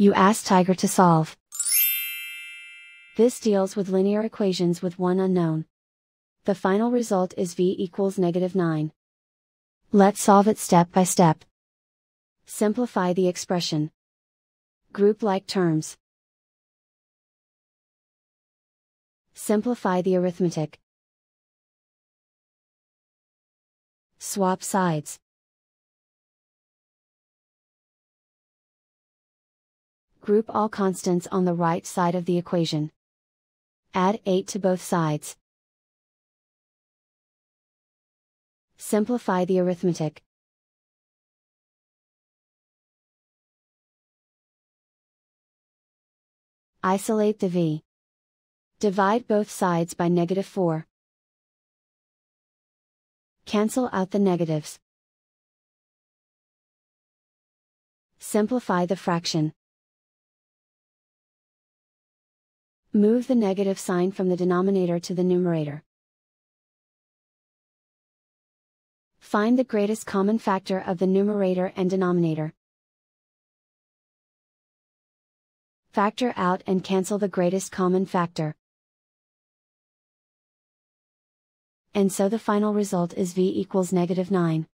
You ask Tiger to solve. This deals with linear equations with one unknown. The final result is v equals negative 9. Let's solve it step by step. Simplify the expression. Group like terms. Simplify the arithmetic. Swap sides. Group all constants on the right side of the equation. Add 8 to both sides. Simplify the arithmetic. Isolate the v. Divide both sides by negative 4. Cancel out the negatives. Simplify the fraction. Move the negative sign from the denominator to the numerator. Find the greatest common factor of the numerator and denominator. Factor out and cancel the greatest common factor. And so the final result is v equals negative 9.